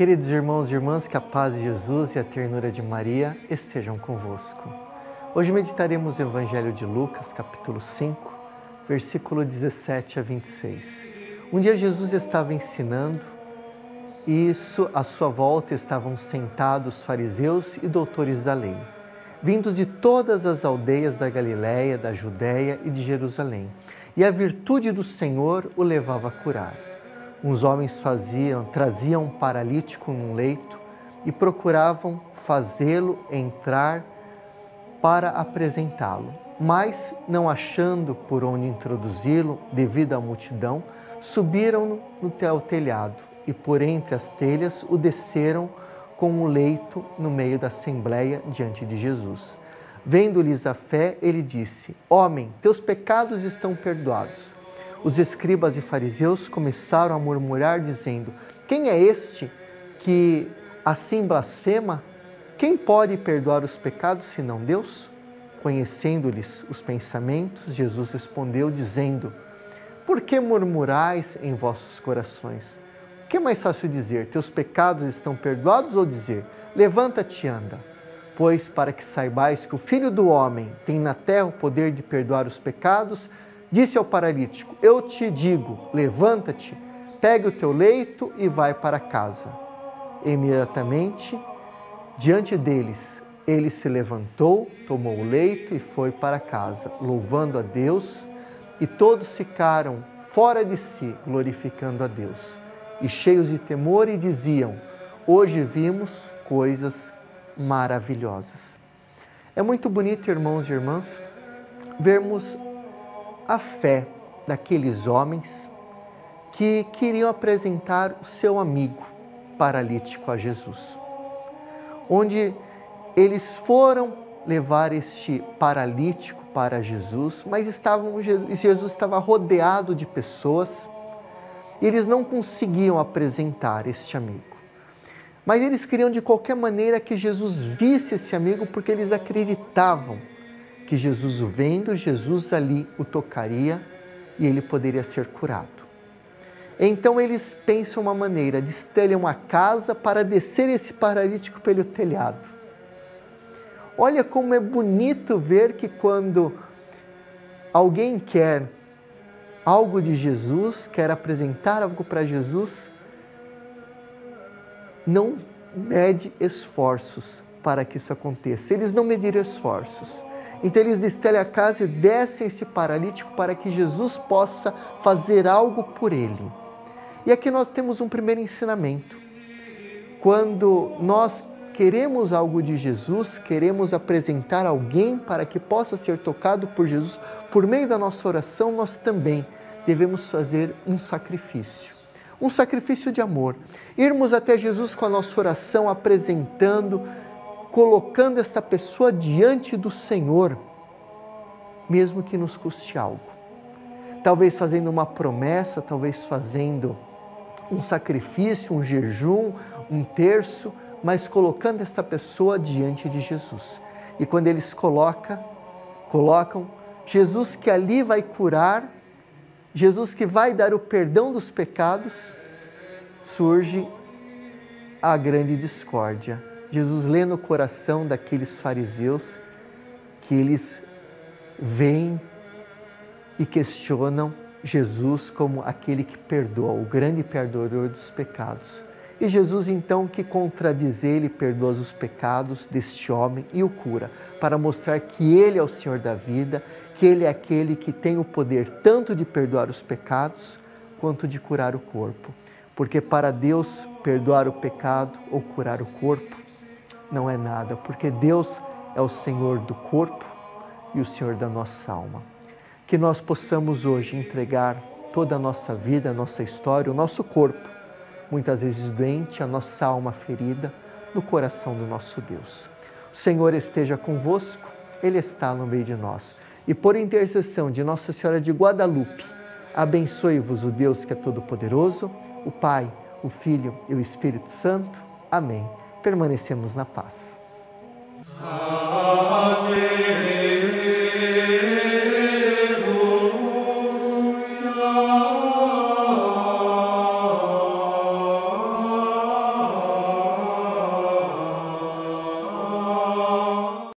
Queridos irmãos e irmãs, que a paz de Jesus e a ternura de Maria estejam convosco. Hoje meditaremos o Evangelho de Lucas, capítulo 5, versículo 17 a 26. Um dia Jesus estava ensinando e à sua volta estavam sentados fariseus e doutores da lei, vindos de todas as aldeias da Galiléia, da Judéia e de Jerusalém. E a virtude do Senhor o levava a curar. Uns homens faziam, traziam um paralítico num leito e procuravam fazê-lo entrar para apresentá-lo. Mas, não achando por onde introduzi-lo, devido à multidão, subiram no ao telhado e por entre as telhas o desceram com o leito no meio da assembleia diante de Jesus. Vendo-lhes a fé, ele disse: Homem, teus pecados estão perdoados os escribas e fariseus começaram a murmurar, dizendo: Quem é este que assim blasfema? Quem pode perdoar os pecados senão Deus? Conhecendo-lhes os pensamentos, Jesus respondeu, dizendo: Por que murmurais em vossos corações? O que é mais fácil dizer? Teus pecados estão perdoados ou dizer: Levanta-te e anda? Pois, para que saibais que o Filho do Homem tem na terra o poder de perdoar os pecados, Disse ao paralítico: Eu te digo, levanta-te, pegue o teu leito e vai para casa. Imediatamente, diante deles, ele se levantou, tomou o leito e foi para casa, louvando a Deus, e todos ficaram fora de si, glorificando a Deus. E cheios de temor, e diziam: Hoje vimos coisas maravilhosas. É muito bonito, irmãos e irmãs, vermos a fé daqueles homens que queriam apresentar o seu amigo paralítico a Jesus. Onde eles foram levar este paralítico para Jesus, mas estavam, Jesus estava rodeado de pessoas e eles não conseguiam apresentar este amigo. Mas eles queriam de qualquer maneira que Jesus visse esse amigo porque eles acreditavam que Jesus o vendo, Jesus ali o tocaria e ele poderia ser curado. Então eles pensam uma maneira, destelham a casa para descer esse paralítico pelo telhado. Olha como é bonito ver que quando alguém quer algo de Jesus, quer apresentar algo para Jesus, não mede esforços para que isso aconteça. Eles não mediram esforços. Então eles destelham a casa e descem esse paralítico para que Jesus possa fazer algo por ele. E aqui nós temos um primeiro ensinamento. Quando nós queremos algo de Jesus, queremos apresentar alguém para que possa ser tocado por Jesus, por meio da nossa oração, nós também devemos fazer um sacrifício. Um sacrifício de amor. Irmos até Jesus com a nossa oração, apresentando colocando esta pessoa diante do Senhor, mesmo que nos custe algo. Talvez fazendo uma promessa, talvez fazendo um sacrifício, um jejum, um terço, mas colocando esta pessoa diante de Jesus. E quando eles colocam, colocam Jesus que ali vai curar, Jesus que vai dar o perdão dos pecados, surge a grande discórdia Jesus lê no coração daqueles fariseus que eles veem e questionam Jesus como aquele que perdoa, o grande perdoador dos pecados. E Jesus, então, que contradiz ele, perdoa os pecados deste homem e o cura, para mostrar que ele é o Senhor da vida, que ele é aquele que tem o poder tanto de perdoar os pecados quanto de curar o corpo. Porque para Deus, perdoar o pecado ou curar o corpo não é nada, porque Deus é o Senhor do corpo e o Senhor da nossa alma. Que nós possamos hoje entregar toda a nossa vida, a nossa história, o nosso corpo, muitas vezes doente, a nossa alma ferida, no coração do nosso Deus. O Senhor esteja convosco, Ele está no meio de nós. E por intercessão de Nossa Senhora de Guadalupe, abençoe-vos o Deus que é todo-poderoso, o Pai, o Filho e o Espírito Santo. Amém permanecemos na paz. Amém.